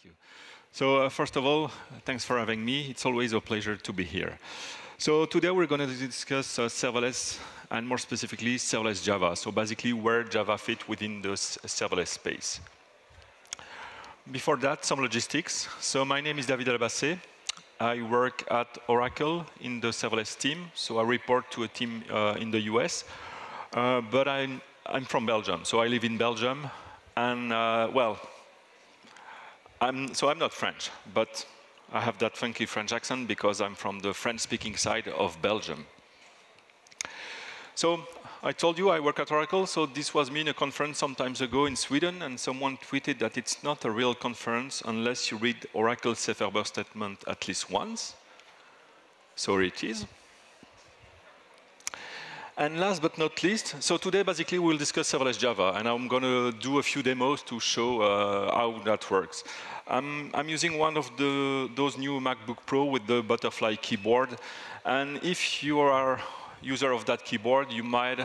Thank you. So uh, first of all, thanks for having me. It's always a pleasure to be here. So today we're going to discuss uh, serverless and more specifically serverless Java. So basically where Java fit within the serverless space. Before that, some logistics. So my name is David Delabassee. I work at Oracle in the serverless team. So I report to a team uh, in the US. Uh, but I'm, I'm from Belgium. So I live in Belgium. And uh, well, I'm, so I'm not French, but I have that funky French accent because I'm from the French-speaking side of Belgium. So I told you I work at Oracle, so this was me in a conference some times ago in Sweden, and someone tweeted that it's not a real conference unless you read Oracle's safe harbor statement at least once. So it is. And last but not least, so today basically we'll discuss serverless Java, and I'm going to do a few demos to show uh, how that works. I'm, I'm using one of the, those new MacBook Pro with the butterfly keyboard, and if you are user of that keyboard, you might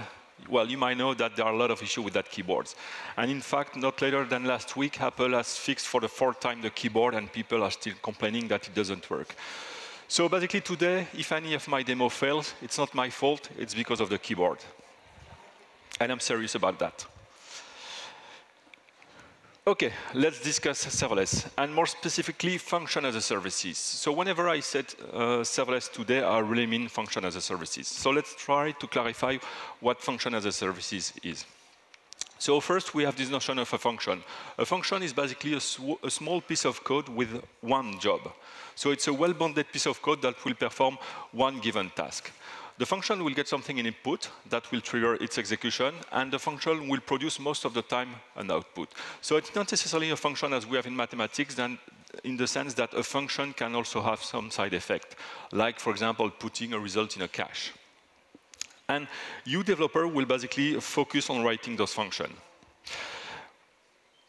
well, you might know that there are a lot of issues with that keyboard. And in fact, not later than last week, Apple has fixed for the fourth time the keyboard, and people are still complaining that it doesn't work. So basically today, if any of my demo fails, it's not my fault, it's because of the keyboard. And I'm serious about that. Okay, let's discuss serverless, and more specifically, function as a services. So whenever I said uh, serverless today, I really mean function as a services. So let's try to clarify what function as a services is. So first, we have this notion of a function. A function is basically a, a small piece of code with one job. So it's a well-bounded piece of code that will perform one given task. The function will get something in input that will trigger its execution, and the function will produce most of the time an output. So it's not necessarily a function as we have in mathematics, then in the sense that a function can also have some side effect, like, for example, putting a result in a cache. And you developer will basically focus on writing those functions.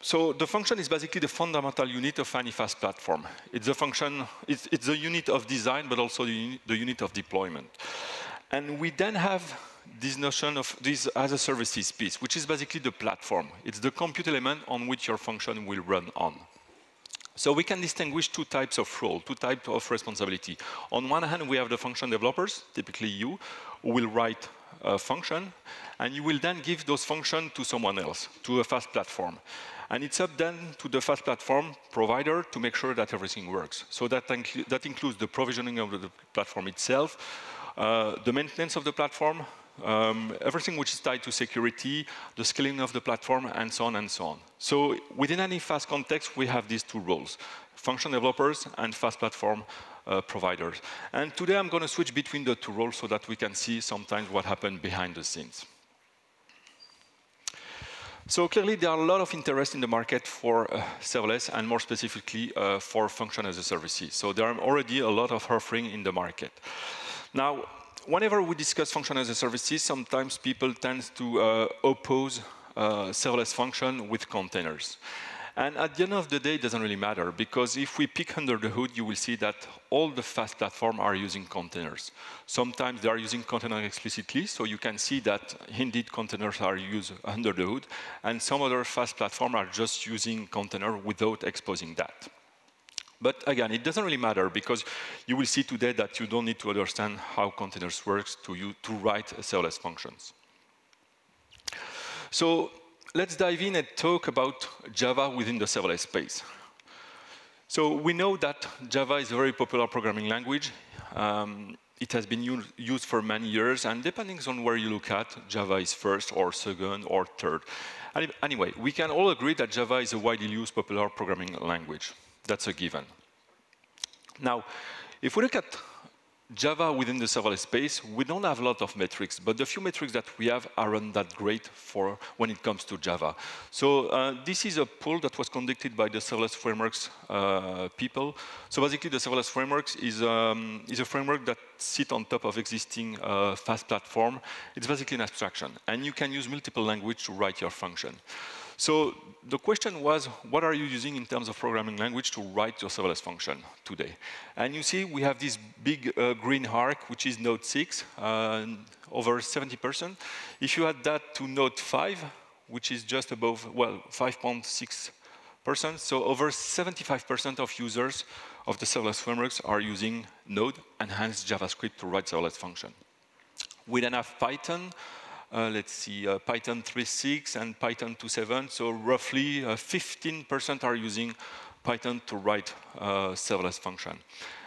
So the function is basically the fundamental unit of any fast platform. It's a function, it's, it's the unit of design, but also the unit, the unit of deployment. And we then have this notion of this as a services piece, which is basically the platform. It's the compute element on which your function will run on. So we can distinguish two types of role, two types of responsibility. On one hand, we have the function developers, typically you, who will write a function, and you will then give those functions to someone else, to a fast platform. And it's up then to the fast platform provider to make sure that everything works. So that, that includes the provisioning of the platform itself, uh, the maintenance of the platform, um, everything which is tied to security, the scaling of the platform, and so on and so on. So within any fast context, we have these two roles, function developers and fast platform uh, providers. And today I'm going to switch between the two roles so that we can see sometimes what happened behind the scenes. So clearly, there are a lot of interest in the market for uh, serverless, and more specifically uh, for function as a service. So there are already a lot of offering in the market. Now, whenever we discuss function as a service, sometimes people tend to uh, oppose uh, serverless function with containers. And at the end of the day, it doesn't really matter, because if we peek under the hood, you will see that all the fast platforms are using containers. Sometimes they are using containers explicitly, so you can see that indeed containers are used under the hood, and some other fast platforms are just using container without exposing that. But again, it doesn't really matter because you will see today that you don't need to understand how containers works to, you, to write serverless functions. So let's dive in and talk about Java within the serverless space. So we know that Java is a very popular programming language. Um, it has been used for many years, and depending on where you look at, Java is first or second or third. Anyway, we can all agree that Java is a widely used popular programming language. That's a given. Now, if we look at Java within the serverless space, we don't have a lot of metrics, but the few metrics that we have aren't that great for when it comes to Java. So uh, this is a poll that was conducted by the serverless frameworks uh, people. So basically, the serverless frameworks is, um, is a framework that sits on top of existing uh, fast platform. It's basically an abstraction, and you can use multiple language to write your function. So the question was, what are you using in terms of programming language to write your serverless function today? And you see we have this big uh, green arc, which is Node 6, uh, over 70%. If you add that to Node 5, which is just above, well, 5.6%, So over 75% of users of the serverless frameworks are using Node and hence JavaScript to write serverless function. We then have Python, let's see, uh, Python 3.6 and Python 2.7. So roughly 15% uh, are using Python to write uh, serverless function.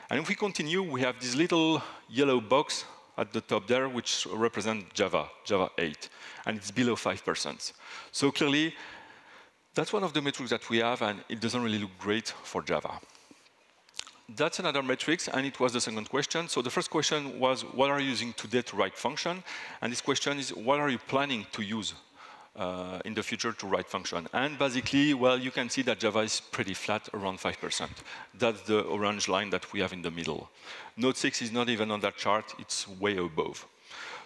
And if we continue, we have this little yellow box at the top there, which represents Java, Java 8, and it's below 5%. So clearly, that's one of the metrics that we have, and it doesn't really look great for Java. That's another metrics, and it was the second question. So the first question was, what are you using today to write function? And this question is, what are you planning to use uh, in the future to write function. And basically, well, you can see that Java is pretty flat, around 5%. That's the orange line that we have in the middle. Node 6 is not even on that chart, it's way above.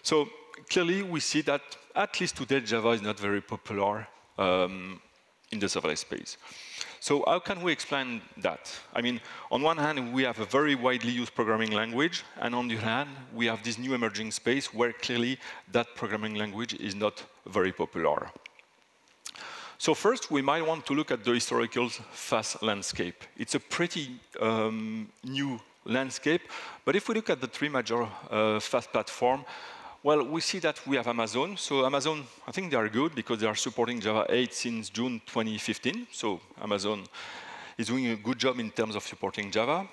So clearly, we see that at least today, Java is not very popular um, in the serverless space. So how can we explain that? I mean, on one hand, we have a very widely used programming language, and on the other hand, we have this new emerging space where clearly that programming language is not very popular. So first, we might want to look at the historical FAS landscape. It's a pretty um, new landscape, but if we look at the three major uh, FAS platforms, well, we see that we have Amazon. So Amazon, I think they are good because they are supporting Java 8 since June 2015. So Amazon is doing a good job in terms of supporting Java.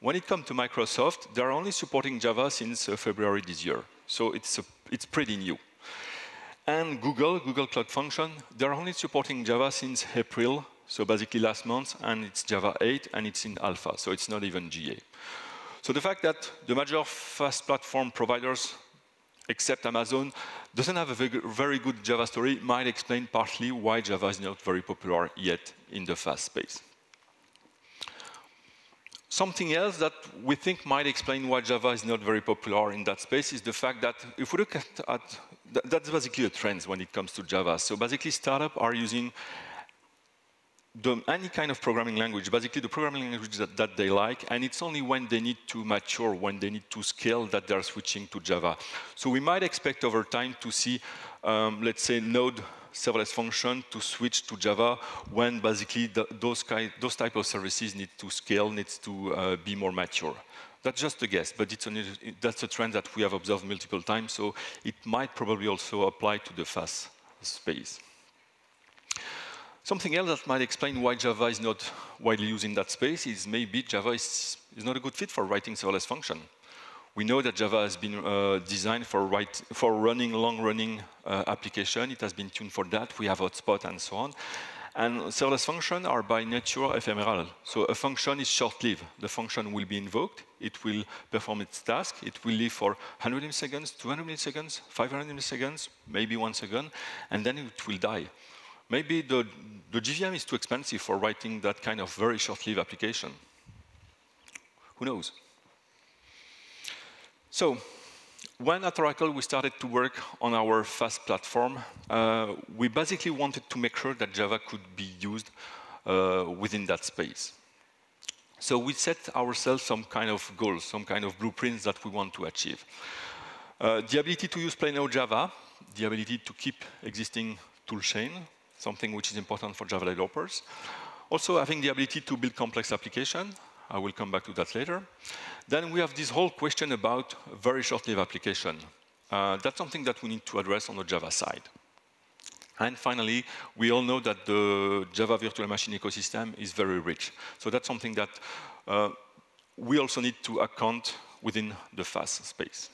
When it comes to Microsoft, they are only supporting Java since uh, February this year. So it's, a, it's pretty new. And Google, Google Cloud Function, they're only supporting Java since April, so basically last month, and it's Java 8, and it's in alpha, so it's not even GA. So the fact that the major FAS platform providers except Amazon, doesn't have a very good Java story, might explain partly why Java is not very popular yet in the fast space. Something else that we think might explain why Java is not very popular in that space is the fact that if we look at, at that's basically a trend when it comes to Java. So basically startups are using the, any kind of programming language, basically the programming language that, that, they like, and it's only when they need to mature, when they need to scale, that they're switching to Java. So we might expect over time to see, um, let's say, Node serverless function to switch to Java when basically the, those, kind, those type of services need to scale, needs to uh, be more mature. That's just a guess, but it's a, that's a trend that we have observed multiple times, so it might probably also apply to the FAS space. Something else that might explain why Java is not widely used in that space is maybe Java is, is not a good fit for writing serverless function. We know that Java has been uh, designed for, write, for running long-running uh, application. It has been tuned for that. We have hotspot and so on. And serverless functions are by nature ephemeral. So a function is short-lived. The function will be invoked. It will perform its task. It will live for 100 milliseconds, 200 milliseconds, 500 milliseconds, maybe one second, and then it will die. Maybe the, the JVM is too expensive for writing that kind of very short-lived application. Who knows? So, when at Oracle we started to work on our fast platform, uh, we basically wanted to make sure that Java could be used uh, within that space. So we set ourselves some kind of goals, some kind of blueprints that we want to achieve. Uh, the ability to use plain old Java, the ability to keep existing toolchain, something which is important for Java developers. Also having the ability to build complex application. I will come back to that later. Then we have this whole question about very short-lived application. Uh, that's something that we need to address on the Java side. And finally, we all know that the Java virtual machine ecosystem is very rich. So that's something that uh, we also need to account within the FAS space.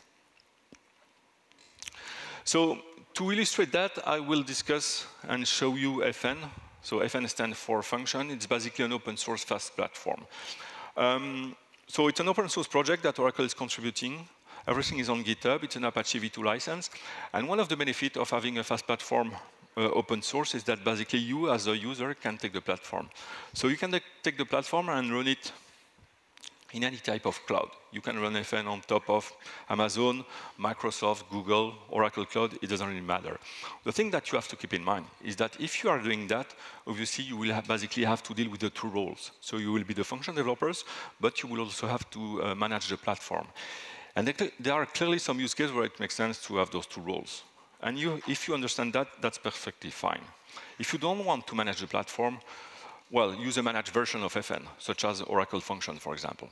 So to illustrate that, I will discuss and show you FN. So FN stands for function. It's basically an open source fast platform. Um, so it's an open source project that Oracle is contributing. Everything is on GitHub. It's an Apache v2 license. And one of the benefits of having a fast platform uh, open source is that basically you, as a user, can take the platform. So you can take the platform and run it in any type of cloud. You can run FN on top of Amazon, Microsoft, Google, Oracle Cloud, it doesn't really matter. The thing that you have to keep in mind is that if you are doing that, obviously you will have basically have to deal with the two roles. So you will be the function developers, but you will also have to uh, manage the platform. And there are clearly some use cases where it makes sense to have those two roles. And you, if you understand that, that's perfectly fine. If you don't want to manage the platform, well, user-managed version of FN, such as Oracle function, for example.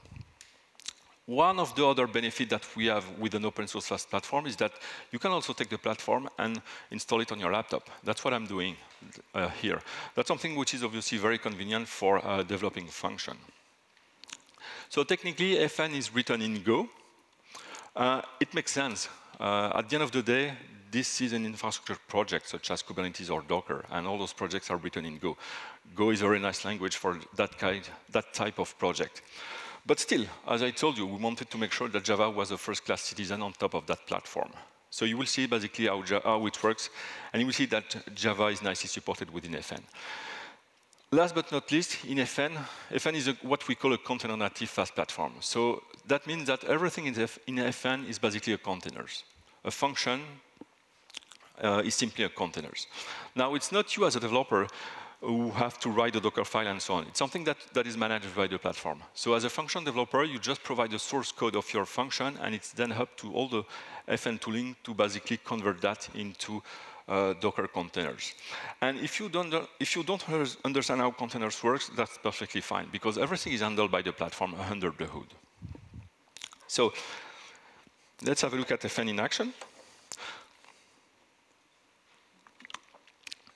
One of the other benefits that we have with an open source platform is that you can also take the platform and install it on your laptop. That's what I'm doing uh, here. That's something which is obviously very convenient for uh, developing function. So technically, FN is written in Go. Uh, it makes sense. Uh, at the end of the day, this is an infrastructure project such as Kubernetes or Docker, and all those projects are written in Go. Go is a very nice language for that, kind, that type of project. But still, as I told you, we wanted to make sure that Java was a first-class citizen on top of that platform. So you will see basically how, how, it works, and you will see that Java is nicely supported within FN. Last but not least, in FN, FN is a, what we call a container native fast platform. So that means that everything in, FN is basically a containers. A function uh, is simply a containers. Now, it's not you as a developer who have to write a Docker file and so on. It's something that, that is managed by the platform. So as a function developer, you just provide the source code of your function, and it's then up to all the FN tooling to basically convert that into uh, Docker containers. And if you, don't, if you don't understand how containers works, that's perfectly fine, because everything is handled by the platform under the hood. So let's have a look at FN in action.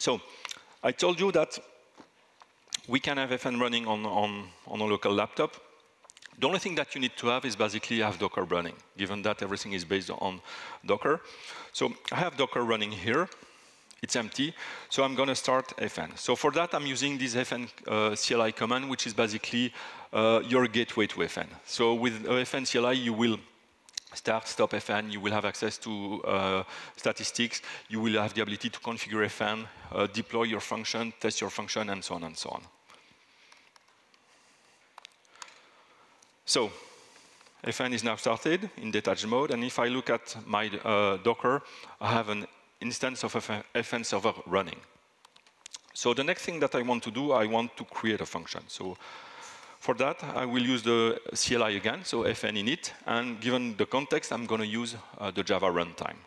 So I told you that we can have FN running on, on, on a local laptop. The only thing that you need to have is basically have Docker running, given that everything is based on Docker. So I have Docker running here. It's empty, so I'm going to start FN. So for that, I'm using this FN uh, CLI command, which is basically uh, your gateway to FN. So with FN CLI, you will start, stop FN, you will have access to uh, statistics, you will have the ability to configure FN, uh, deploy your function, test your function, and so on and so on. So, FN is now started in detached mode, and if I look at my uh, Docker, I have an instance of FN server running. So the next thing that I want to do, I want to create a function. So for that, I will use the CLI again, so fn init, and given the context, I'm going to use uh, the Java runtime.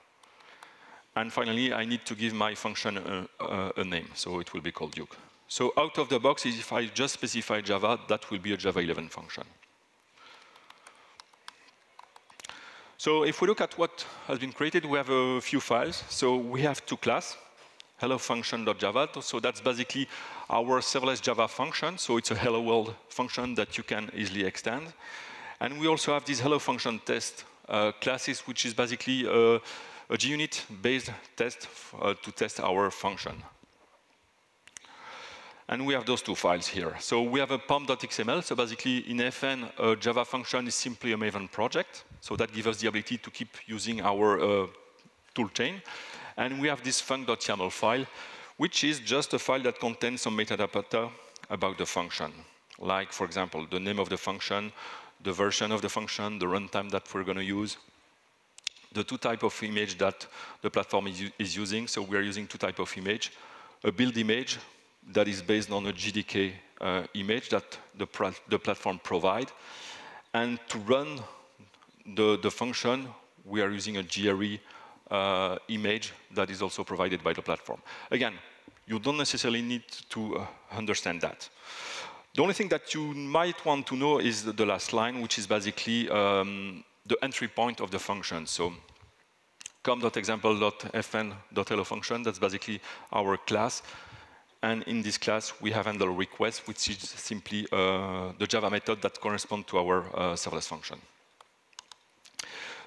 And finally, I need to give my function a, a, a, name, so it will be called Duke. So out of the box, if I just specify Java, that will be a Java 11 function. So if we look at what has been created, we have a few files. So we have two classes, hello function.java. So that's basically our serverless Java function. So it's a hello world function that you can easily extend. And we also have this hello function test uh, classes, which is basically a, JUnit-based test uh, to test our function. And we have those two files here. So we have a pom.xml. So basically, in FN, a Java function is simply a Maven project. So that gives us the ability to keep using our uh, tool chain. And we have this func.yaml file, which is just a file that contains some metadata about the function. Like, for example, the name of the function, the version of the function, the runtime that we're going to use, the two type of image that the platform is, is using. So we're using two type of image, a build image that is based on a JDK uh, image that the, the platform provide. And to run the, the function, we are using a JRE uh, image that is also provided by the platform. Again, you don't necessarily need to uh, understand that. The only thing that you might want to know is the, the last line, which is basically um, the entry point of the function. So com.example.fn.hello function, that's basically our class. And in this class, we have handle request, which is simply uh, the Java method that corresponds to our uh, serverless function.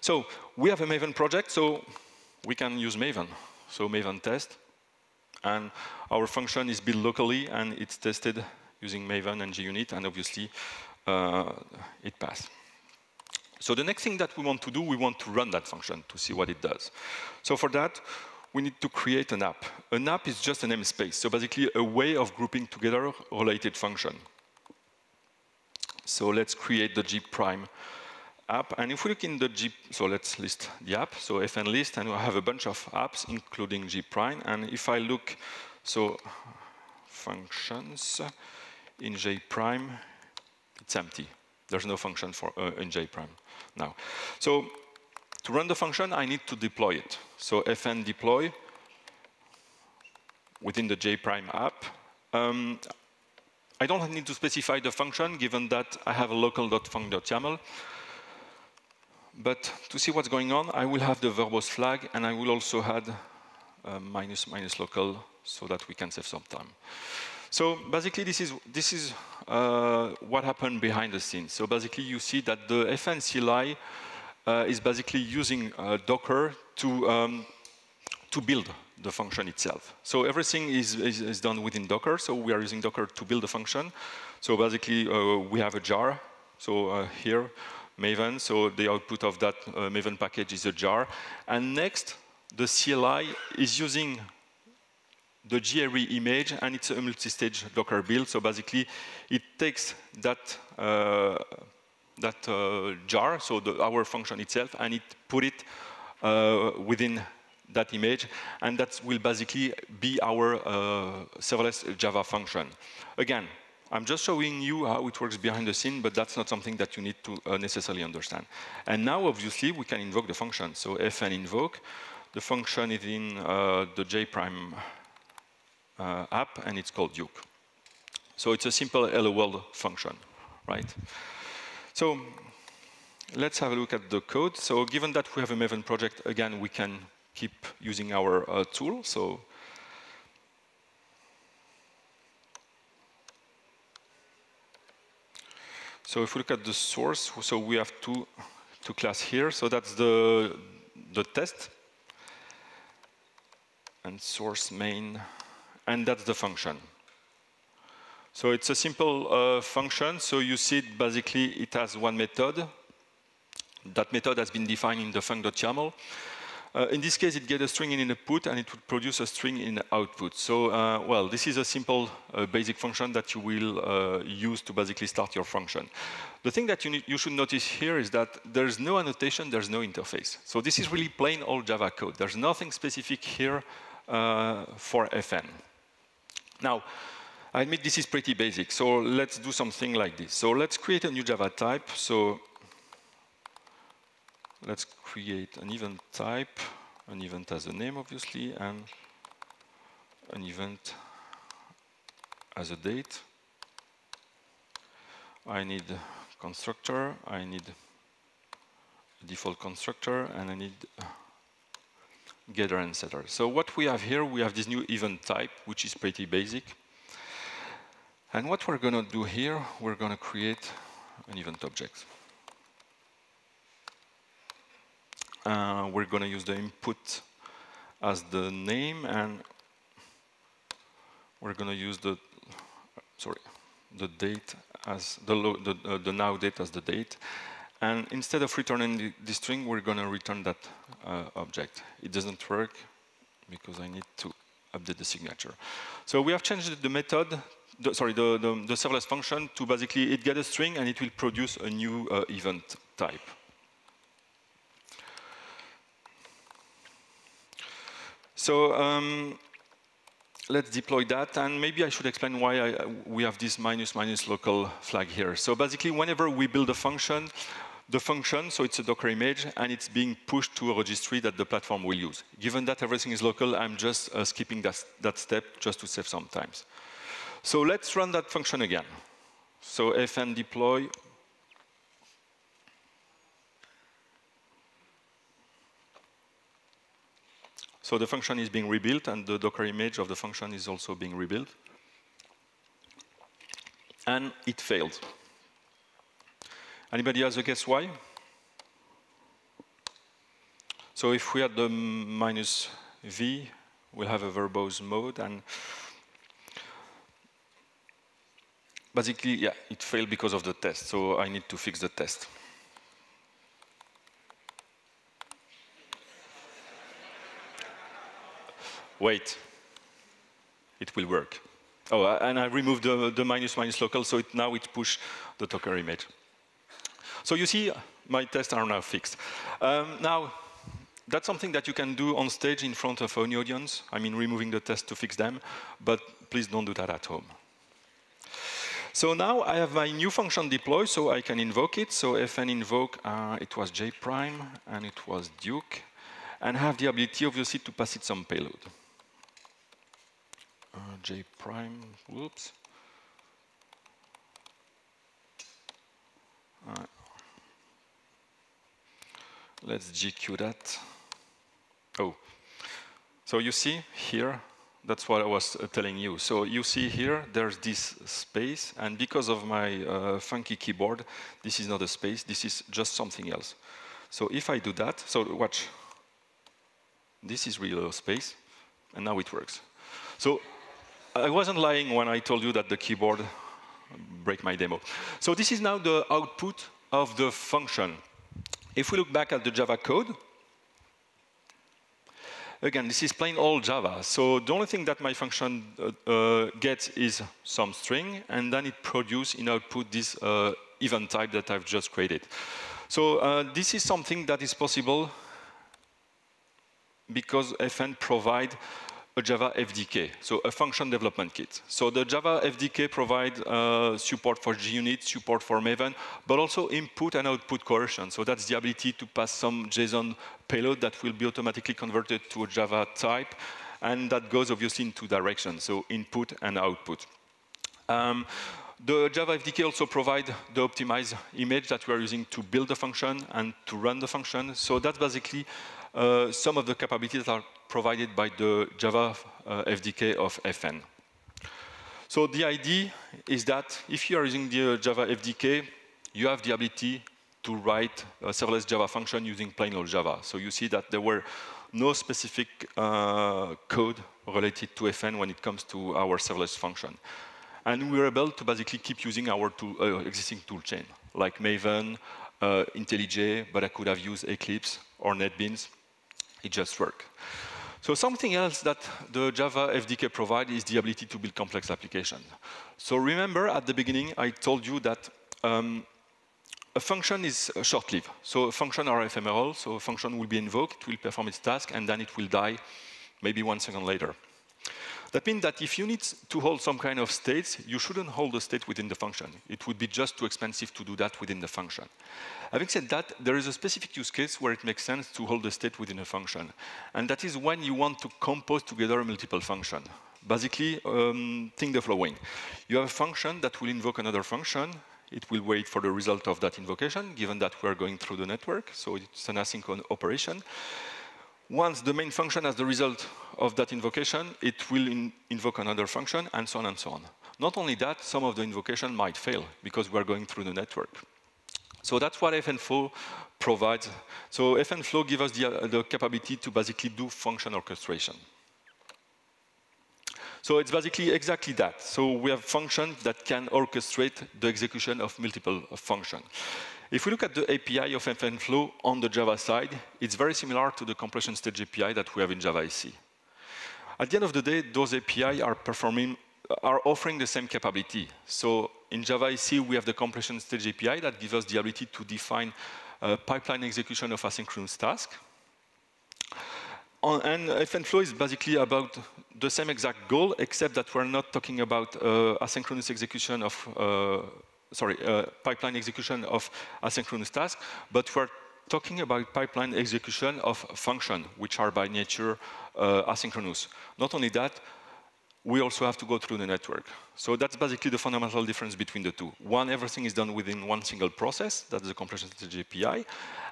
So we have a Maven project, so we can use Maven. So Maven test, and our function is built locally, and it's tested using Maven and JUnit, and obviously uh, it passed. So the next thing that we want to do, we want to run that function to see what it does. So for that, we need to create an app. An app is just a namespace, so basically a way of grouping together related function. So let's create the J prime app. And if we look in the G, so let's list the app. So FN list, and we have a bunch of apps, including J prime. And if I look, so functions in J prime, it's empty. There's no function for uh, in J prime now. So to run the function, I need to deploy it. So fn deploy within the J prime app. Um, I don't need to specify the function, given that I have a local.func.yaml. But to see what's going on, I will have the verbose flag, and I will also add uh, minus minus local so that we can save some time. So basically, this is, this is uh, what happened behind the scenes. So basically, you see that the FN CLI uh, is basically using uh, Docker to, um, to build the function itself. So everything is, is, is, done within Docker. So we are using Docker to build the function. So basically, uh, we have a jar. So uh, here, Maven. So the output of that uh, Maven package is a jar. And next, the CLI is using the JRE image, and it's a multi-stage Docker build. So basically, it takes that uh, that uh, jar, so the, our function itself, and it put it uh, within that image, and that will basically be our uh, serverless Java function. Again, I'm just showing you how it works behind the scene, but that's not something that you need to uh, necessarily understand. And now, obviously, we can invoke the function. So fn invoke, the function is in uh, the jprime uh, app, and it's called Duke. So it's a simple hello world function, right? So let's have a look at the code. So given that we have a Maven project, again, we can keep using our uh, tool. So So if we look at the source, so we have two, two class here. So that's the, the test and source main, and that's the function. So it's a simple uh, function. So you see it basically it has one method. That method has been defined in the func.yaml. Uh, in this case, it gets a string in input and it would produce a string in output. So, uh, well, this is a simple uh, basic function that you will uh, use to basically start your function. The thing that you, need, you should notice here is that there's no annotation, there's no interface. So this is really plain old Java code. There's nothing specific here uh, for FN. Now, I admit this is pretty basic, so let's do something like this. So let's create a new Java type. So let's create an event type. An event has a name, obviously, and an event as a date. I need constructor, I need default constructor, and I need getter and setter. So what we have here, we have this new event type, which is pretty basic. And what we're going to do here, we're going to create an event object. Uh, we're going to use the input as the name, and we're going to use the sorry the date as the the, uh, the now date as the date. And instead of returning the, the string, we're going to return that uh, object. It doesn't work because I need to update the signature. So we have changed the method the, sorry, the, the, the, serverless function to basically it get a string and it will produce a new uh, event type. So um, let's deploy that, and maybe I should explain why I, we have this minus minus local flag here. So basically, whenever we build a function, the function, so it's a Docker image, and it's being pushed to a registry that the platform will use. Given that everything is local, I'm just uh, skipping that, that step just to save some time. So let's run that function again. So fn deploy. So the function is being rebuilt, and the Docker image of the function is also being rebuilt. And it failed. Anybody has a guess why? So if we had the minus v, we'll have a verbose mode, and basically, yeah, it failed because of the test, so I need to fix the test. Wait, it will work. Oh, and I removed the, the minus minus local, so it, now it push the Docker image. So you see, my tests are now fixed. Um, now, that's something that you can do on stage in front of any audience. I mean, removing the test to fix them, but please don't do that at home. So now I have my new function deployed, so I can invoke it. So fn invoke, uh, it was j prime, and it was duke, and have the ability, obviously, to pass it some payload. Uh, j prime, whoops. Let's jq that. Oh, so you see here, that's what I was uh, telling you. So you see here, there's this space, and because of my uh, funky keyboard, this is not a space, this is just something else. So if I do that, so watch, this is real space, and now it works. So I wasn't lying when I told you that the keyboard break my demo. So this is now the output of the function. If we look back at the Java code, again, this is plain old Java. So the only thing that my function uh, uh, gets is some string, and then it produces in output this uh, event type that I've just created. So uh, this is something that is possible because FN provide a Java FDK, so a function development kit. So the Java FDK provides uh, support for JUnit, support for Maven, but also input and output coercion. So that's the ability to pass some JSON payload that will be automatically converted to a Java type, and that goes obviously in two directions, so input and output. Um, the Java FDK also provides the optimized image that we are using to build the function and to run the function. So that's basically uh, some of the capabilities that are provided by the Java uh, FDK of FN. So the idea is that if you are using the uh, Java FDK, you have the ability to write a serverless Java function using plain old Java. So you see that there were no specific uh, code related to FN when it comes to our serverless function. And we were able to basically keep using our tool, uh, existing toolchain, like Maven, uh, IntelliJ, but I could have used Eclipse or NetBeans. It just worked. So something else that the Java FDK provides is the ability to build complex applications. So remember at the beginning, I told you that um, a function is short-lived. So a function are ephemeral, so a function will be invoked, it will perform its task, and then it will die maybe one second later. That means that if you need to hold some kind of states, you shouldn't hold the state within the function. It would be just too expensive to do that within the function. Having said that, there is a specific use case where it makes sense to hold the state within a function. And that is when you want to compose together multiple functions. Basically, um, think the following. You have a function that will invoke another function. It will wait for the result of that invocation, given that we're going through the network. So it's an asynchronous operation. Once the main function has the result of that invocation, it will in invoke another function, and so on and so on. Not only that, some of the invocation might fail because we're going through the network. So that's what FNFlow provides. So FNFlow gives us the, uh, the capability to basically do function orchestration. So it's basically exactly that. So we have functions that can orchestrate the execution of multiple functions. If we look at the API of FNFlow on the Java side, it's very similar to the completion stage API that we have in Java SE. At the end of the day, those API are performing, are offering the same capability. So in Java SE, we have the completion stage API that gives us the ability to define pipeline execution of asynchronous task. On, and FNFlow is basically about the same exact goal, except that we're not talking about uh, asynchronous execution of uh, sorry, uh, pipeline execution of asynchronous tasks, but we're talking about pipeline execution of function, which are by nature uh, asynchronous. Not only that, we also have to go through the network. So that's basically the fundamental difference between the two. One, everything is done within one single process, that's the completion stage API,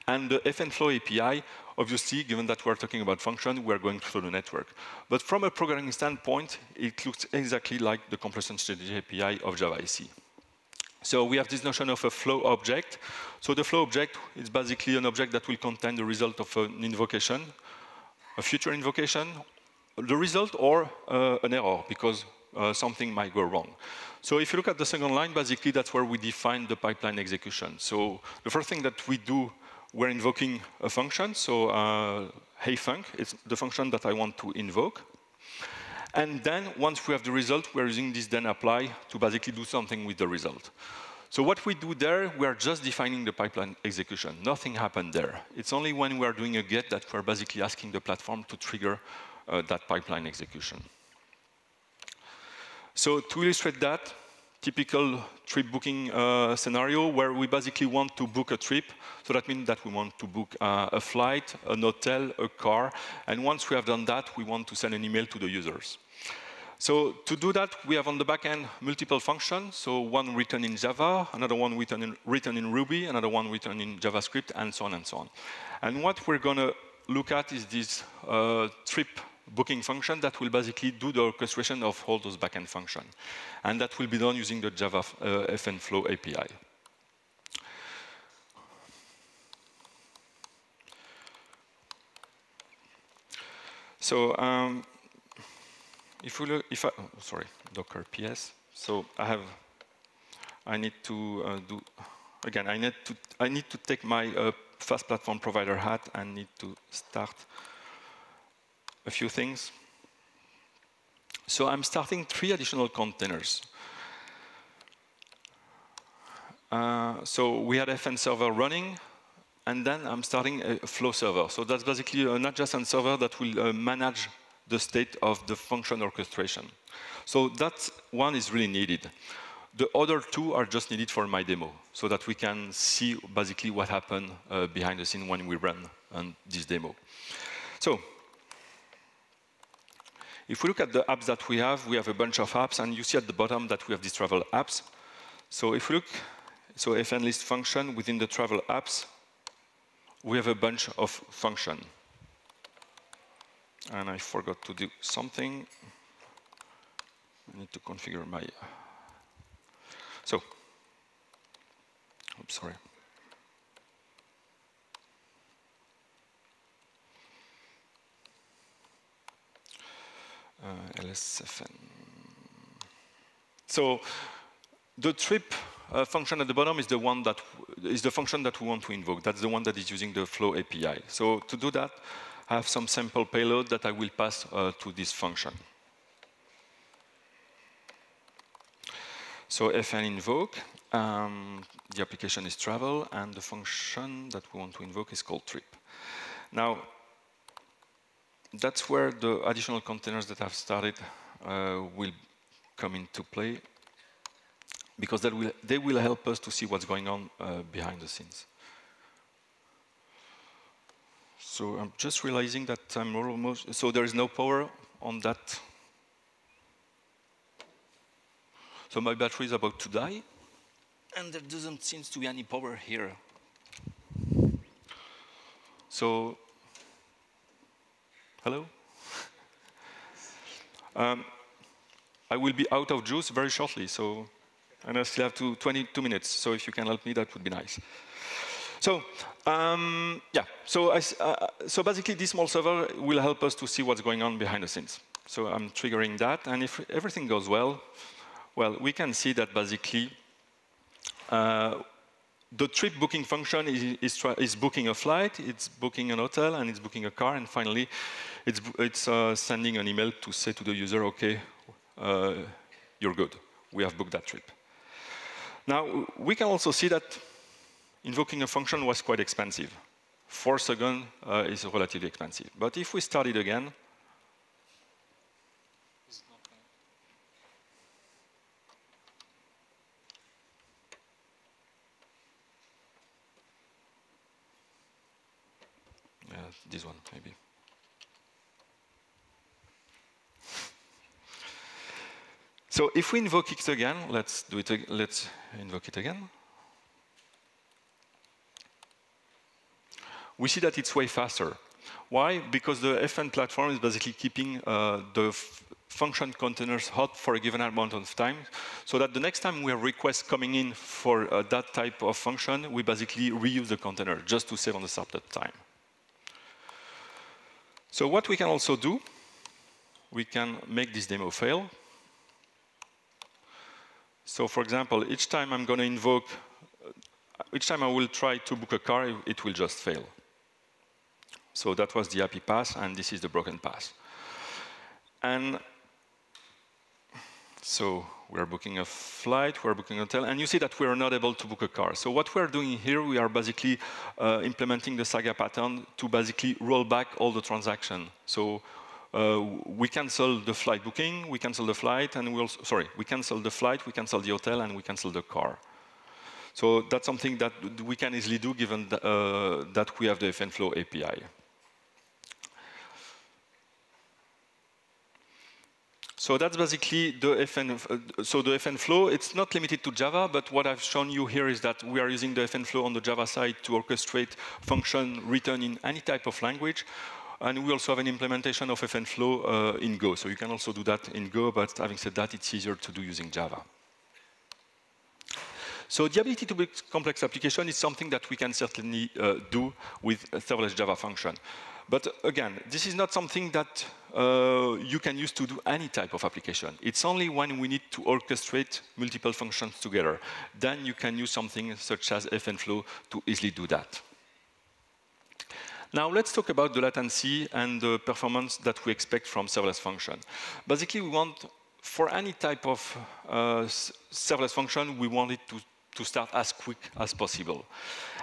and the FNFlow API, obviously, given that we're talking about function, we're going through the network. But from a programming standpoint, it looks exactly like the completion stage API of Java SE. So we have this notion of a flow object. So the flow object is basically an object that will contain the result of an invocation, a future invocation, the result or uh, an error, because uh, something might go wrong. So if you look at the second line, basically that's where we define the pipeline execution. So the first thing that we do, we're invoking a function. So uh, hey func, it's the function that I want to invoke. And then once we have the result, we're using this then apply to basically do something with the result. So what we do there, we are just defining the pipeline execution. Nothing happened there. It's only when we are doing a get that we're basically asking the platform to trigger uh, that pipeline execution. So to illustrate that, typical trip booking uh, scenario where we basically want to book a trip. So that means that we want to book uh, a flight, an hotel, a car. And once we have done that, we want to send an email to the users. So to do that, we have on the back end multiple functions. So one written in Java, another one written in, written in Ruby, another one written in JavaScript, and so on and so on. And what we're going to look at is this uh, trip booking function that will basically do the orchestration of all those backend functions. And that will be done using the Java uh, FNFlow API. So um, if we look, if I, oh, sorry, Docker PS. So I have, I need to uh, do, again, I need to, I need to take my uh, fast platform provider hat and need to start a few things. So I'm starting three additional containers. Uh, so we had FN server running, and then I'm starting a flow server. So that's basically an adjacent server that will uh, manage the state of the function orchestration. So that one is really needed. The other two are just needed for my demo, so that we can see basically what happened uh, behind the scene when we run on this demo. So if we look at the apps that we have, we have a bunch of apps, and you see at the bottom that we have these travel apps. So if we look, so FN list function within the travel apps, we have a bunch of function. And I forgot to do something. I need to configure my so, I'm sorry. Uh, LSFN. So the trip uh, function at the bottom is the one that is the function that we want to invoke. That's the one that is using the Flow API. So to do that, I have some sample payload that I will pass uh, to this function. So fn invoke, um, the application is travel, and the function that we want to invoke is called trip. Now, that's where the additional containers that I've started uh, will come into play, because will, they will help us to see what's going on uh, behind the scenes. So I'm just realizing that I'm almost, so there is no power on that So my battery is about to die, and there doesn't seem to be any power here. So, hello? um, I will be out of juice very shortly, so, and I still have to 22 minutes, so if you can help me, that would be nice. So, um, yeah, so, I, uh, so basically this small server will help us to see what's going on behind the scenes. So I'm triggering that, and if everything goes well, well, we can see that basically uh, the trip booking function is, is, is, booking a flight, it's booking an hotel, and it's booking a car, and finally it's, it's uh, sending an email to say to the user, okay, uh, you're good, we have booked that trip. Now, we can also see that invoking a function was quite expensive. Four seconds uh, is relatively expensive. But if we start it again, this one, maybe. So if we invoke it again, let's do it. Let's invoke it again. We see that it's way faster. Why? Because the FN platform is basically keeping uh, the function containers hot for a given amount of time, so that the next time we have requests coming in for uh, that type of function, we basically reuse the container just to save on the startup time. So what we can also do, we can make this demo fail. So for example, each time I'm going to invoke, uh, each time I will try to book a car, it will just fail. So that was the happy pass, and this is the broken pass. And so we're booking a flight, we're booking a hotel, and you see that we are not able to book a car. So what we're doing here, we are basically uh, implementing the Saga pattern to basically roll back all the transaction. So uh, we cancel the flight booking, we cancel the flight, and we also, sorry, we cancel the flight, we cancel the hotel, and we cancel the car. So that's something that we can easily do given th uh, that we have the FNFlow API. So that's basically the FN, uh, so the FN flow, it's not limited to Java, but what I've shown you here is that we are using the FN flow on the Java side to orchestrate function written in any type of language. And we also have an implementation of FN flow uh, in Go. So you can also do that in Go, but having said that, it's easier to do using Java. So the ability to build complex application is something that we can certainly uh, do with serverless Java function. But again, this is not something that uh, you can use to do any type of application. It's only when we need to orchestrate multiple functions together. Then you can use something such as FNFlow to easily do that. Now let's talk about the latency and the performance that we expect from serverless function. Basically, we want, for any type of uh, serverless function, we want it to, to start as quick as possible.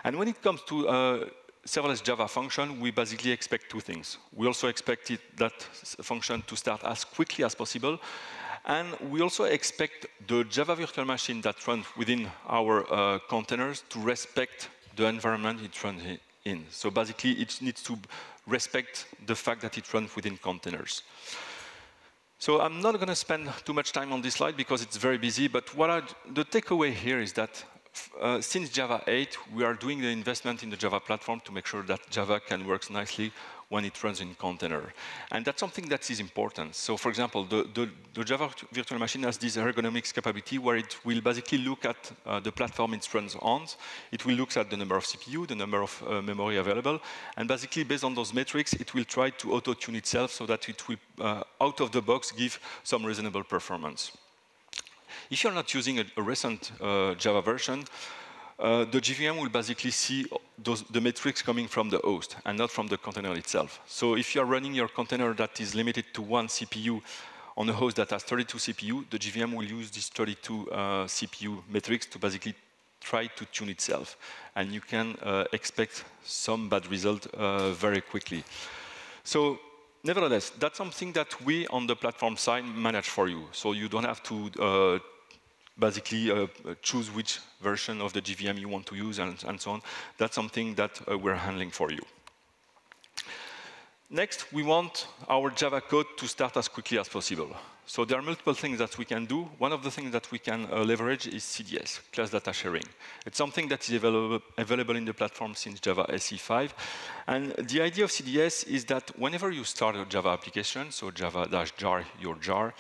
And when it comes to uh, serverless Java function, we basically expect two things. We also expect it, that function to start as quickly as possible, and we also expect the Java virtual machine that runs within our uh, containers to respect the environment it runs in. So basically, it needs to respect the fact that it runs within containers. So I'm not going to spend too much time on this slide because it's very busy, but what the takeaway here is that uh, since Java 8, we are doing the investment in the Java platform to make sure that Java can work nicely when it runs in container. And that's something that is important. So for example, the, the, the Java virtual machine has this ergonomics capability where it will basically look at uh, the platform it runs on. It will look at the number of CPU, the number of uh, memory available, and basically based on those metrics, it will try to auto-tune itself so that it will, uh, out of the box, give some reasonable performance. If you're not using a, a recent uh, Java version, uh, the JVM will basically see those, the metrics coming from the host and not from the container itself. So if you're running your container that is limited to one CPU on a host that has 32 CPU, the JVM will use these 32 uh, CPU metrics to basically try to tune itself. And you can uh, expect some bad result uh, very quickly. So nevertheless, that's something that we on the platform side manage for you. So you don't have to uh, basically uh, choose which version of the JVM you want to use and, and so on. That's something that uh, we're handling for you. Next, we want our Java code to start as quickly as possible. So there are multiple things that we can do. One of the things that we can uh, leverage is CDS, class data sharing. It's something that is available, available in the platform since Java SE5. And the idea of CDS is that whenever you start a Java application, so java-jar, your jar,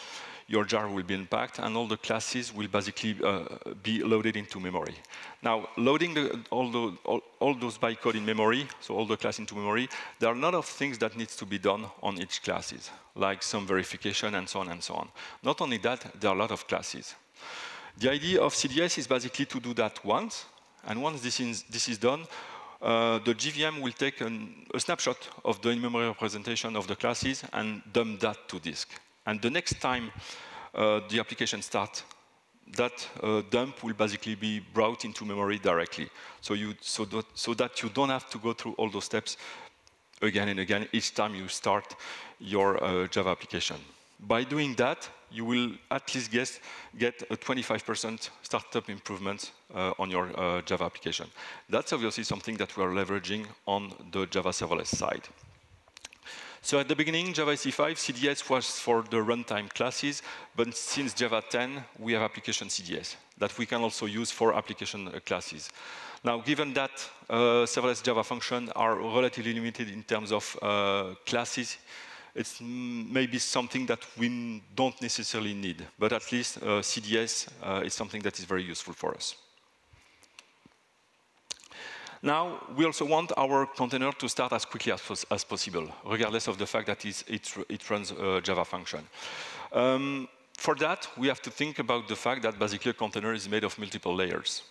your jar will be unpacked, and all the classes will basically uh, be loaded into memory. Now, loading the, all, the, all, all, those bytecode in memory, so all the class into memory, there are a lot of things that needs to be done on each classes, like some verification and so on and so on. Not only that, there are a lot of classes. The idea of CDS is basically to do that once, and once this is, this is done, uh, the JVM will take an, a snapshot of the in-memory representation of the classes and dump that to disk. And the next time uh, the application starts, that uh, dump will basically be brought into memory directly. So, you, so, that, so that you don't have to go through all those steps again and again each time you start your uh, Java application. By doing that, you will at least guess, get a 25% startup improvement uh, on your uh, Java application. That's obviously something that we are leveraging on the Java serverless side. So at the beginning, Java SE5, CDS was for the runtime classes, but since Java 10, we have application CDS that we can also use for application uh, classes. Now, given that uh, serverless Java functions are relatively limited in terms of uh, classes, it's maybe something that we don't necessarily need, but at least uh, CDS uh, is something that is very useful for us. Now, we also want our container to start as quickly as, as possible, regardless of the fact that it, it runs a Java function. Um, for that, we have to think about the fact that basically a container is made of multiple layers.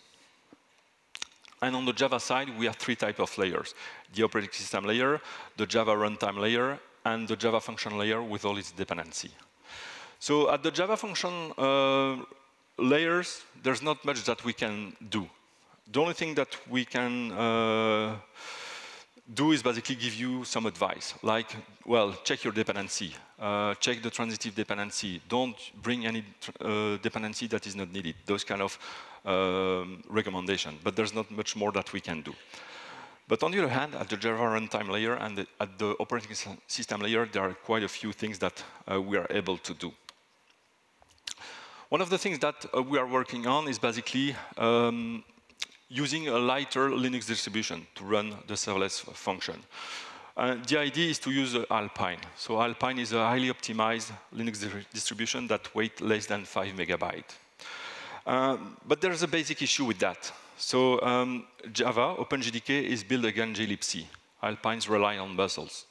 And on the Java side, we have three types of layers. The operating system layer, the Java runtime layer, and the Java function layer with all its dependency. So at the Java function uh, layers, there's not much that we can do. The only thing that we can uh, do is basically give you some advice, like, well, check your dependency, uh, check the transitive dependency, don't bring any uh, dependency that is not needed, those kind of um, recommendation. But there's not much more that we can do. But on the other hand, at the Java runtime layer and at the operating system layer, there are quite a few things that uh, we are able to do. One of the things that uh, we are working on is basically um, using a lighter Linux distribution to run the serverless function. Uh, the idea is to use Alpine. So Alpine is a highly optimized Linux distribution that weighs less than 5 megabytes. Um, but there's a basic issue with that. So um, Java, OpenJDK, is built against glibc. Alpines rely on muscles.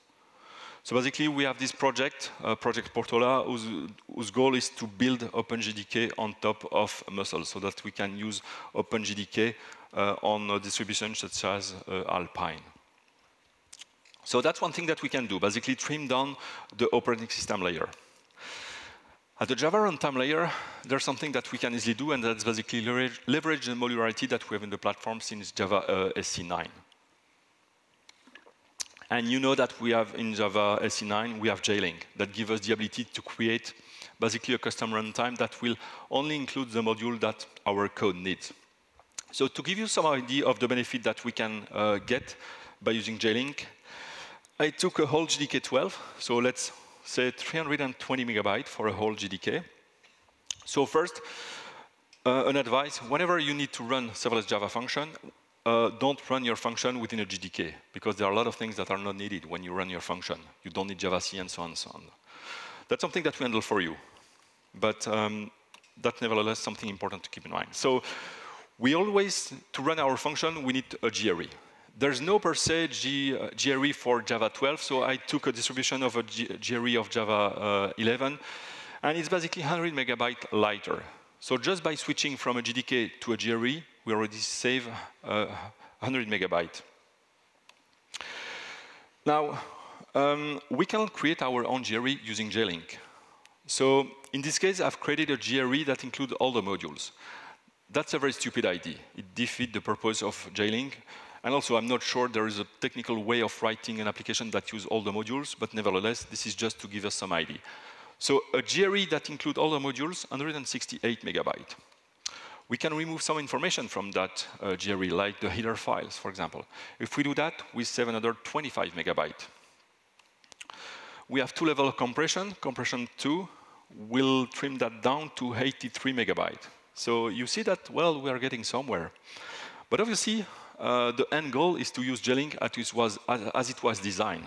So basically, we have this project, uh, Project Portola, whose, whose, goal is to build OpenJDK on top of musl so that we can use OpenJDK on distributions such as uh, Alpine. So that's one thing that we can do, basically trim down the operating system layer. At the Java runtime layer, there's something that we can easily do, and that's basically leverage, leverage the modularity that we have in the platform since Java uh, SE9. And you know that we have in Java SE9, we have JLink that gives us the ability to create basically a custom runtime that will only include the module that our code needs. So to give you some idea of the benefit that we can uh, get by using JLink, I took a whole JDK 12. So let's say 320 megabytes for a whole JDK. So first, uh, an advice, whenever you need to run serverless Java function, uh, don't run your function within a JDK, because there are a lot of things that are not needed when you run your function. You don't need Java-C and so on and so on. That's something that we handle for you. But um, that's nevertheless something important to keep in mind. So we always, to run our function, we need a JRE. There's no per se G, uh, JRE for Java 12, so I took a distribution of a G, JRE of Java uh, 11, and it's basically 100 megabyte lighter. So just by switching from a JDK to a JRE, we already save uh, 100 megabyte. Now, um, we can create our own JRE using JLink. So in this case, I've created a JRE that includes all the modules. That's a very stupid idea. It defeats the purpose of JLink. And also, I'm not sure there is a technical way of writing an application that uses all the modules, but nevertheless, this is just to give us some idea. So a JRE that includes all the modules, 168 megabyte. We can remove some information from that uh, JRE, like the header files, for example. If we do that with 725 megabyte. We have two level of compression. Compression 2 will trim that down to 83 megabyte. So you see that, well, we are getting somewhere. But obviously, uh, the end goal is to use JLink as it was, as it was designed.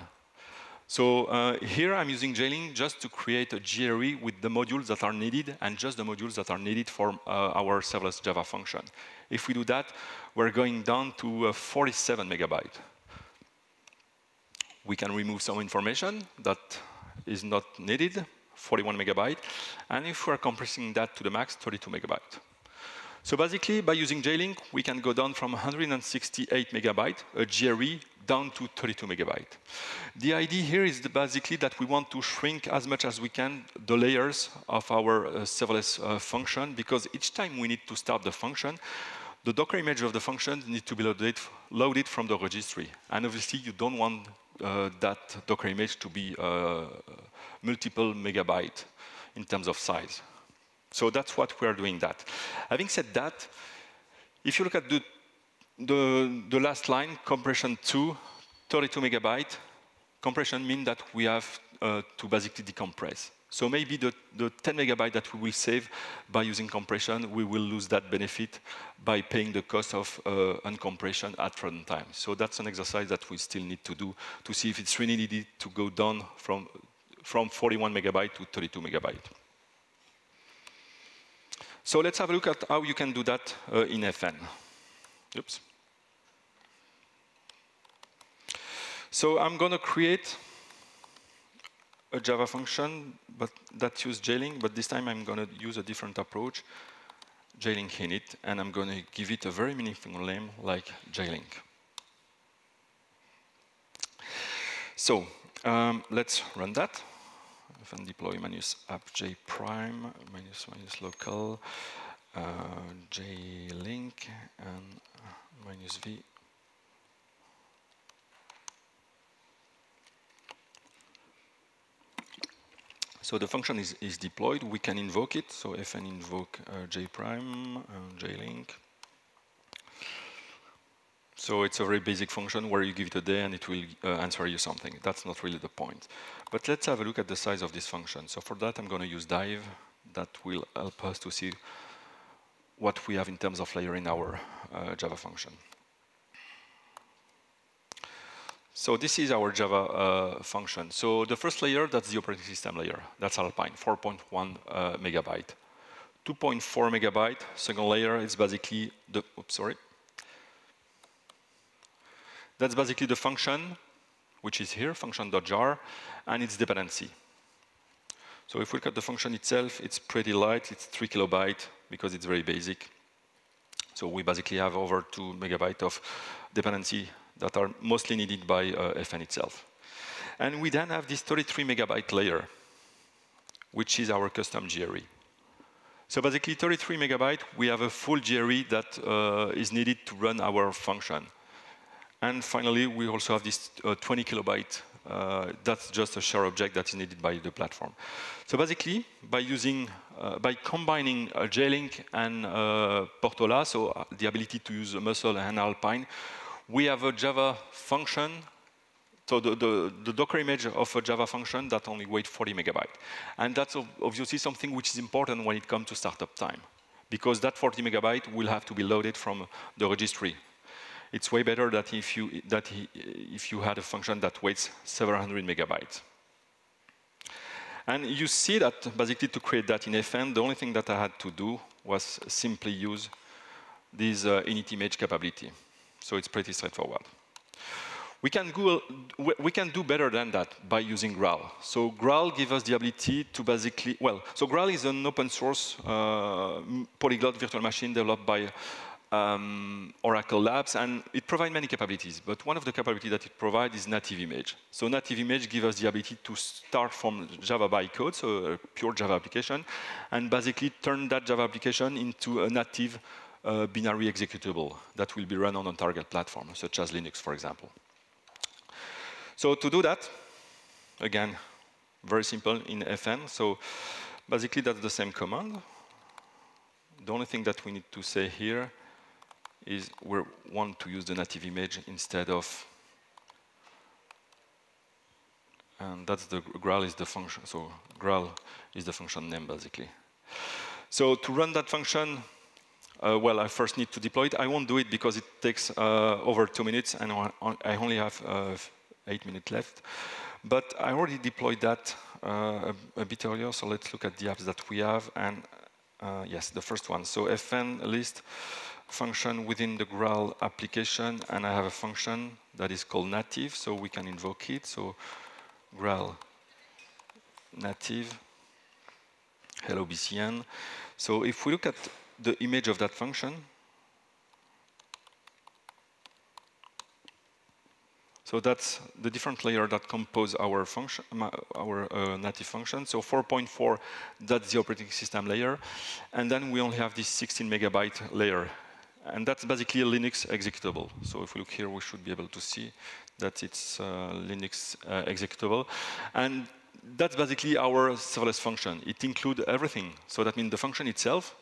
So uh, here I'm using JLink just to create a JRE with the modules that are needed and just the modules that are needed for uh, our serverless Java function. If we do that, we're going down to uh, 47 megabyte. We can remove some information that is not needed, 41 megabyte. And if we're compressing that to the max, 32 megabyte. So basically, by using JLink, we can go down from 168 megabyte, a JRE, down to 32 megabyte. The idea here is basically that we want to shrink as much as we can the layers of our uh, serverless uh, function, because each time we need to start the function, the Docker image of the function needs to be loaded, loaded from the registry. And obviously, you don't want that Docker image to be uh, multiple megabyte in terms of size. So that's what we are doing that. Having said that, if you look at the, the, the last line, compression 2, 32 megabyte, compression means that we have uh, to basically decompress. So maybe the, the 10 megabyte that we will save by using compression, we will lose that benefit by paying the cost of uh, uncompression at runtime. So that's an exercise that we still need to do to see if it's really needed to go down from, from 41 megabyte to 32 megabyte. So let's have a look at how you can do that uh, in FN. Oops. So I'm going to create a Java function but that uses JLink, but this time I'm going to use a different approach, JLink init, and I'm going to give it a very meaningful name like JLink. So um, let's run that fn deploy minus app j prime minus minus local uh, j link and minus v So the function is, is deployed. We can invoke it. So fn invoke uh, j prime, uh, j link, so it's a very basic function where you give it a day and it will uh, answer you something. That's not really the point. But let's have a look at the size of this function. So for that, I'm going to use dive that will help us to see what we have in terms of layer in our uh, Java function. So this is our Java uh, function. So the first layer, that's the operating system layer. That's Alpine, 4.1 uh, megabyte. 2.4 megabyte, second layer is basically the, oops, sorry. That's basically the function, which is here, function.jar, and its dependency. So if we look at the function itself, it's pretty light. It's 3 kilobyte because it's very basic. So we basically have over 2 megabyte of dependency that are mostly needed by uh, FN itself. And we then have this 33 megabyte layer, which is our custom JRE. So basically 33 megabyte, we have a full JRE that uh, is needed to run our function. And finally, we also have this uh, 20 kilobyte. Uh, that's just a share object that is needed by the platform. So basically, by using, uh, by combining JLink and uh, Portola, so the ability to use musl and Alpine, we have a Java function so the, the, the, Docker image of a Java function that only weighs 40 megabyte. And that's obviously something which is important when it comes to startup time, because that 40 megabyte will have to be loaded from the registry. It's way better that if you, that if you had a function that weighs several hundred megabytes. And you see that basically to create that in FN, the only thing that I had to do was simply use this uh, init image capability. So it's pretty straightforward. We can, we can do better than that by using Graal. So Graal gives us the ability to basically, well, so Graal is an open source uh, polyglot virtual machine developed by um, Oracle Labs, and it provides many capabilities. But one of the capabilities that it provides is native image. So native image gives us the ability to start from Java bytecode, so a pure Java application, and basically turn that Java application into a native uh, binary executable that will be run on a target platform, such as Linux, for example. So to do that, again, very simple in FN. So basically, that's the same command. The only thing that we need to say here is we want to use the native image instead of, and that's the Graal is the function. So Graal is the function name basically. So to run that function, uh, well, I first need to deploy it. I won't do it because it takes uh, over two minutes, and I only have uh, eight minutes left. But I already deployed that uh, a, a, bit earlier, so let's look at the apps that we have. And uh, yes, the first one. So fn list function within the Graal application, and I have a function that is called native, so we can invoke it. So Graal native, hello BCN. So if we look at the image of that function, So that's the different layer that compose our function, our uh, native function. So 4.4, that's the operating system layer. And then we only have this 16 megabyte layer. And that's basically a Linux executable. So if we look here, we should be able to see that it's uh, Linux uh, executable. And that's basically our serverless function. It includes everything. So that means the function itself,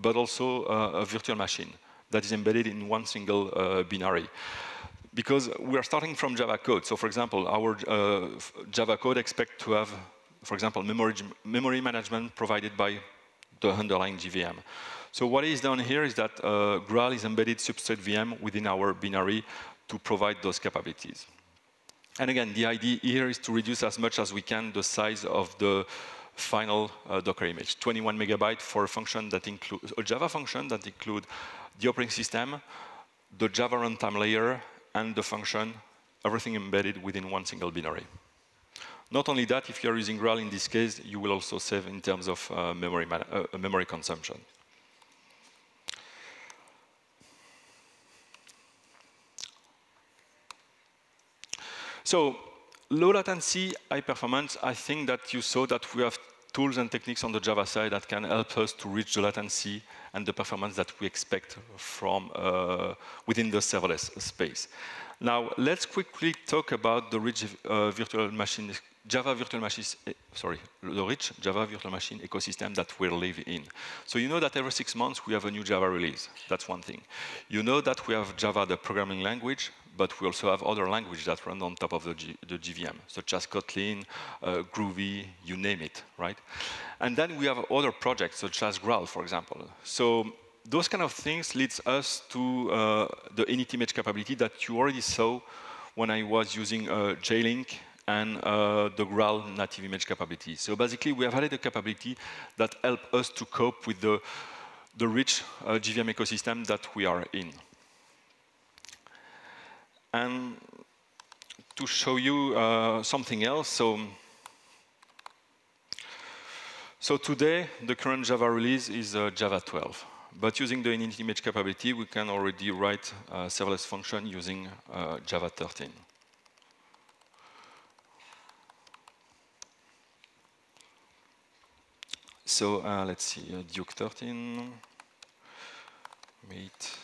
but also uh, a virtual machine that is embedded in one single uh, binary because we are starting from Java code. So for example, our uh, Java code expect to have, for example, memory, memory management provided by the underlying JVM. So what is done here is that uh, Graal is embedded substrate VM within our binary to provide those capabilities. And again, the idea here is to reduce as much as we can the size of the final uh, Docker image. 21 megabyte for a function that includes a Java function that includes the operating system, the Java runtime layer, and the function, everything embedded within one single binary. Not only that, if you're using Graal in this case, you will also save in terms of uh, memory, uh, memory consumption. So low latency, high performance, I think that you saw that we have tools and techniques on the Java side that can help us to reach the latency and the performance that we expect from uh, within the serverless space. Now, let's quickly talk about the rich uh, virtual machine Java virtual machine, eh, sorry, the rich Java virtual machine ecosystem that we live in. So you know that every six months we have a new Java release. That's one thing. You know that we have Java, the programming language, but we also have other languages that run on top of the, G the JVM, such as Kotlin, uh, Groovy, you name it, right? And then we have other projects, such as Graal, for example. So those kind of things leads us to uh, the init image capability that you already saw when I was using uh, JLink and uh, the Graal native image capability. So basically, we have added a capability that help us to cope with the, the rich uh, JVM ecosystem that we are in. And to show you uh, something else, so so today, the current Java release is uh, Java 12. But using the init image capability, we can already write a serverless function using uh, Java 13. So uh, let's see, uh, Duke 13, meet.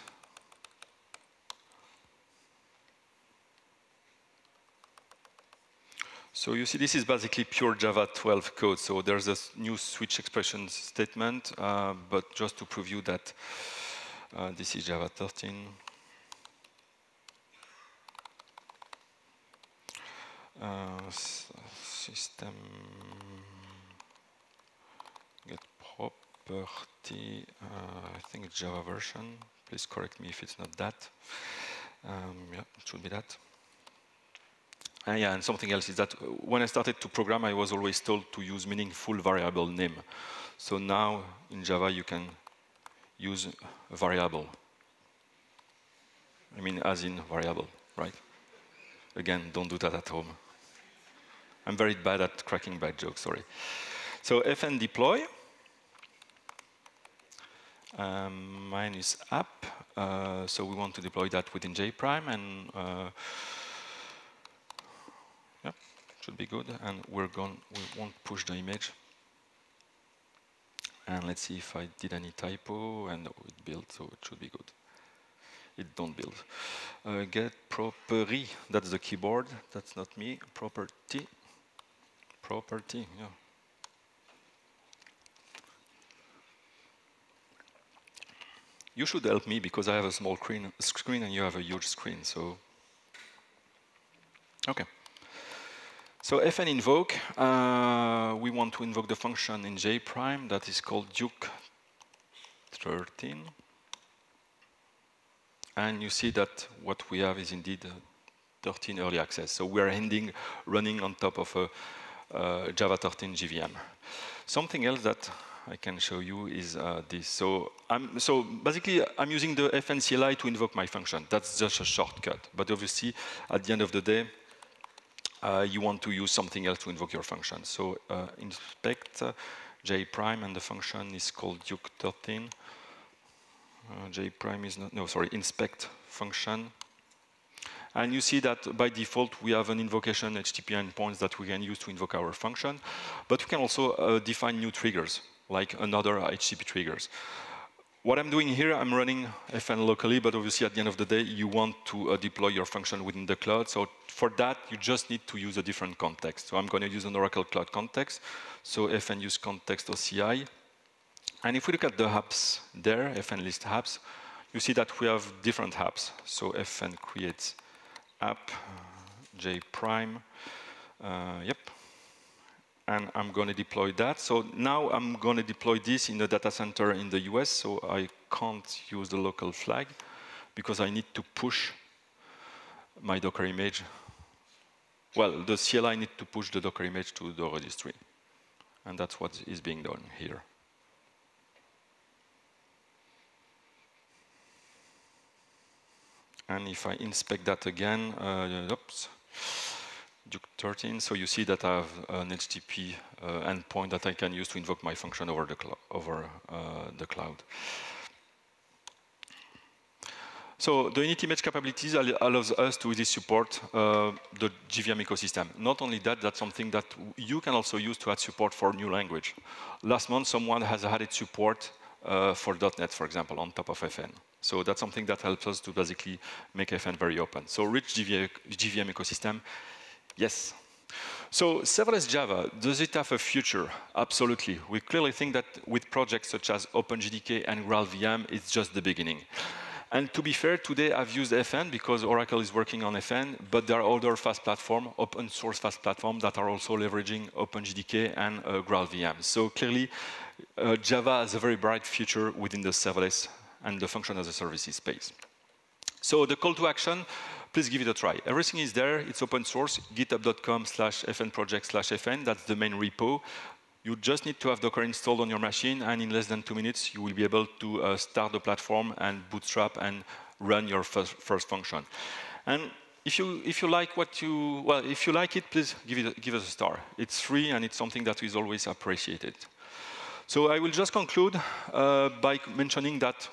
So you see, this is basically pure Java 12 code. So there's a new switch expression statement, uh, but just to prove you that uh, this is Java 13. Uh, system get property, uh, I think Java version. Please correct me if it's not that. Um, yeah, it should be that. Uh, yeah, and something else is that uh, when I started to program, I was always told to use meaningful variable name. So now in Java, you can use a variable. I mean, as in variable, right? Again, don't do that at home. I'm very bad at cracking bad jokes, sorry. So fn deploy. Um, mine is app. Uh, so we want to deploy that within JPrime and uh, should be good. And we're going, we won't push the image. And let's see if I did any typo, and it built, so it should be good. It don't build. Uh, get property, that's the keyboard, that's not me. Property, property, yeah. You should help me because I have a small screen, screen and you have a huge screen, so. Okay. So fn invoke, uh, we want to invoke the function in J prime that is called Duke 13. And you see that what we have is indeed 13 early access. So we are ending running on top of a uh, Java 13 JVM. Something else that I can show you is uh, this. So, I'm, so basically, I'm using the fn CLI to invoke my function. That's just a shortcut. But obviously, at the end of the day, uh, you want to use something else to invoke your function. So uh, inspect uh, j prime, and the function is called duke 13. Uh, j prime is not, no, sorry, inspect function. And you see that by default, we have an invocation HTTP endpoints that we can use to invoke our function. But we can also define new triggers, like another HTTP triggers. What I'm doing here, I'm running FN locally, but obviously at the end of the day, you want to uh, deploy your function within the cloud. So for that, you just need to use a different context. So I'm going to use an Oracle Cloud context. So FN use context OCI. And if we look at the apps there, FN list apps, you see that we have different apps. So FN creates app, J prime, uh, yep, and I'm going to deploy that. So now I'm going to deploy this in a data center in the US, so I can't use the local flag because I need to push my Docker image. Well, the CLI need to push the Docker image to the registry. And that's what is being done here. And if I inspect that again, uh, oops, Duke 13. So you see that I have an HTTP uh, endpoint that I can use to invoke my function over the, over, uh, the cloud. So the init image capabilities allows us to really support uh, the JVM ecosystem. Not only that, that's something that you can also use to add support for new language. Last month, someone has added support uh, for .NET, for example, on top of FN. So that's something that helps us to basically make FN very open. So rich JVM ecosystem Yes. So serverless Java, does it have a future? Absolutely. We clearly think that with projects such as OpenJDK and GraalVM, it's just the beginning. And to be fair, today I've used FN because Oracle is working on FN, but there are other FaaS platforms, open source FaaS platforms that are also leveraging OpenJDK and uh, GraalVM. So clearly, uh, Java has a very bright future within the serverless and the function as a services space. So the call to action, please give it a try. Everything is there, it's open source, github.com slash fnproject slash fn, that's the main repo. You just need to have Docker installed on your machine, and in less than two minutes, you will be able to uh, start the platform and bootstrap and run your first, first function. And if you, if you like what you, well, if you like it, please give, it, give us a star. It's free, and it's something that is always appreciated. So I will just conclude uh, by mentioning that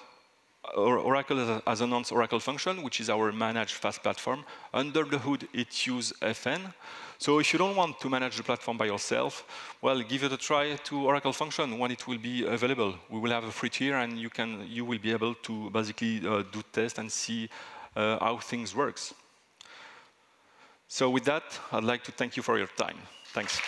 Oracle has announced Oracle Function, which is our managed FaaS platform. Under the hood, it uses FN. So if you don't want to manage the platform by yourself, well, give it a try to Oracle Function when it will be available. We will have a free tier, and you can you will be able to basically uh, do tests and see uh, how things works. So with that, I'd like to thank you for your time. Thanks.